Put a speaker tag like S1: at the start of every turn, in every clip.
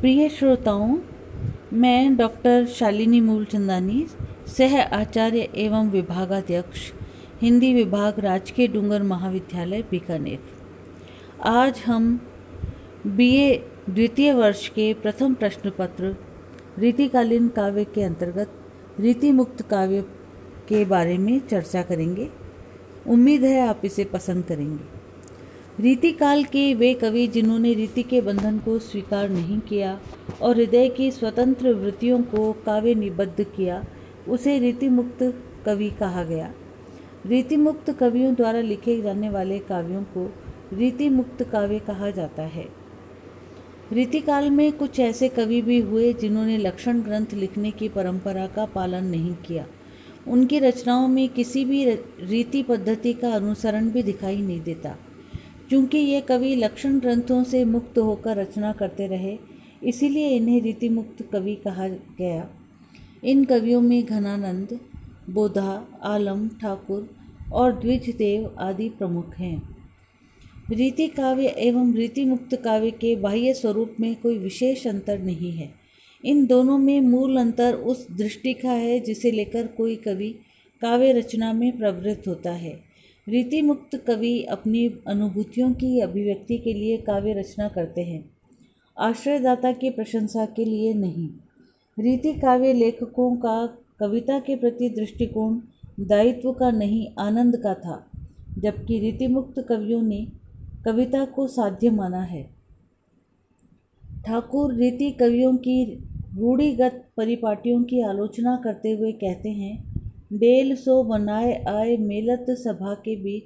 S1: प्रिय श्रोताओं, मैं डॉक्टर शालिनी मूलचंदानी सह आचार्य एवं विभागाध्यक्ष, हिंदी विभाग राजकीय डूंगर महाविद्यालय बीकानेर। आज हम बीए द्वितीय वर्ष के प्रथम प्रश्न पत्र रीतिकालीन काव्य के अंतर्गत रीति मुक्त काव्य के बारे में चर्चा करेंगे। उम्मीद है आप इसे पसंद करेंगे। रीतिकाल के वे कवि जिन्होंने रीति के बंधन को स्वीकार नहीं किया और हृदय की स्वतंत्र वृत्तियों को काव्य निबद्ध किया, उसे रीति मुक्त कवि कहा गया। रीति मुक्त कवियों द्वारा लिखे जाने वाले काव्यों को रीति मुक्त काव्य कहा जाता है। रीतिकाल में कुछ ऐसे कवि भी हुए जिन्होंने लक्षण ग्रंथ लिखने की परंपरा का पालन नहीं किया। उनकी रचनाओं में किसी भी रीति पद्धति का अनुसरण भी दिखाई नहीं देता। क्योंकि ये कवि लक्षण ग्रंथों से मुक्त होकर रचना करते रहे, इसीलिए इन्हें रीति मुक्त कवि कहा गया। इन कवियों में घनानंद, बोधा, आलम, ठाकुर और द्विजदेव आदि प्रमुख हैं। रीति काव्य एवं रीति मुक्त काव्य के बाह्य स्वरूप में कोई विशेष अंतर नहीं है। इन दोनों में मूल अंतर उस दृष्टि का है जिसे लेकर कोई कवि काव्य रचना में प्रवृत्त होता है। रीति मुक्त कवि अपनी अनुभूतियों की अभिव्यक्ति के लिए काव्य रचना करते हैं। आश्रयदाता की प्रशंसा के लिए नहीं। रीति काव्य लेखकों का कविता के प्रति दृष्टिकोण दायित्व का नहीं, आनंद का था, जबकि रीति मुक्त कवियों ने कविता को साध्य माना है। ठाकुर रीति कवियों की रूढ़िगत परिपाटियों की आलोचना करते हुए कहते हैं बेल सो बनाए आए मेलत सभा के बीच,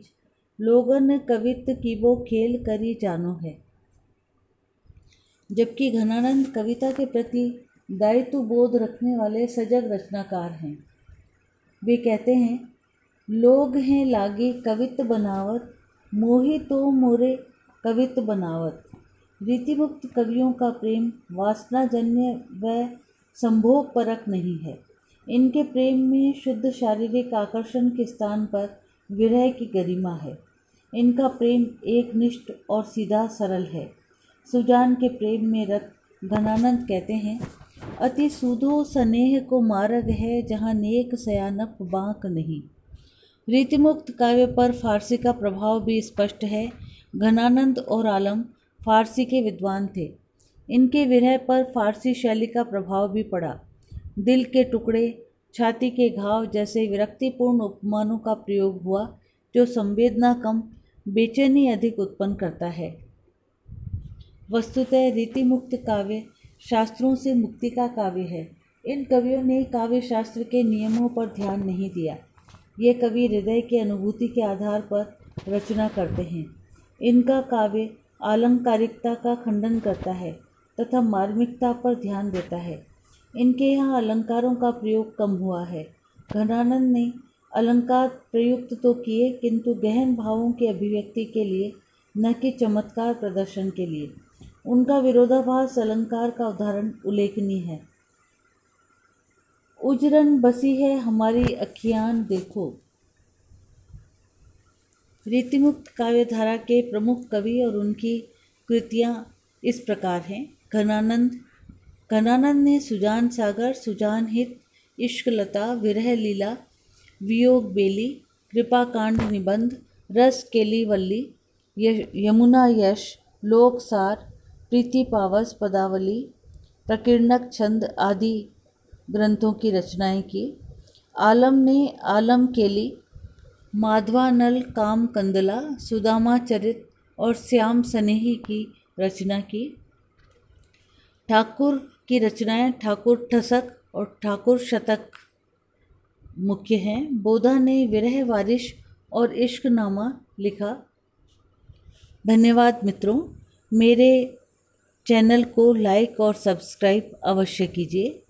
S1: लोगन कवित की वो खेल करी जानो है। जबकि घनानंद कविता के प्रति दायित्व बोध रखने वाले सजग रचनाकार हैं। वे कहते हैं, लोग हैं लागे कवित बनावत मोही तो मोरे कवित बनावत रीतिमुक्त कवियों का प्रेम वासनाजन्य व संभोग परक नहीं है। इनके प्रेम में शुद्ध शारीरिक आकर्षण के स्थान पर विरह की गरिमा है। इनका प्रेम एक निष्ठ और सीधा सरल है। सुजान के प्रेम में रत घनानंद कहते हैं, अति सुधो स्नेह को मार्ग है जहाँ नेक सयानप बांक नहीं। रीतिमुक्त काव्य पर फारसी का प्रभाव भी स्पष्ट है। घनानंद और आलम फारसी के विद्वान थे। इनके विरह पर फारसी शैली का प्रभाव भी पड़ा। दिल के टुकड़े, छाती के घाव जैसे विरक्तिपूर्ण उपमानों का प्रयोग हुआ, जो संवेदना कम, बेचैनी अधिक उत्पन्न करता है। वस्तुतः रीति मुक्त काव्य शास्त्रों से मुक्ति का काव्य है। इन कवियों ने काव्य शास्त्र के नियमों पर ध्यान नहीं दिया। ये कवि हृदय की अनुभूति के आधार पर रचना करते हैं। इनका काव्य आलंकारिकता का खंडन करता है तथा मार्मिकता पर ध्यान देता है। इनके यहाँ अलंकारों का प्रयोग कम हुआ है। घनानंद ने अलंकार प्रयुक्त तो किए, किंतु गहन भावों की अभिव्यक्ति के लिए, न कि चमत्कार प्रदर्शन के लिए। उनका विरोधाभास अलंकार का उदाहरण उल्लेखनीय है। उजरन बसी है हमारी अखियान देखो। रीतिमुक्त काव्यधारा के प्रमुख कवि और उनकी कृतियाँ इस प्रकार हैं। घनानंद घनानंद ने सुजान सागर, सुजान हित, इश्कलता, विरह लीला, वियोग बेली कृपा कांड निबंध, रस केली वल्ली यमुना यश लोकसार प्रीति पावस, पदावली, प्रकीर्णक छंद आदि ग्रंथों की रचनाएँ की। आलम ने आलम केली माधवानल काम कंदला, सुदामा चरित और श्याम स्नेही की रचना की। ठाकुर की रचनाएँ ठाकुर ठसक और ठाकुर शतक मुख्य हैं। बोधा ने विरह वारिश और इश्क नामा लिखा। धन्यवाद मित्रों, मेरे चैनल को लाइक और सब्सक्राइब अवश्य कीजिए।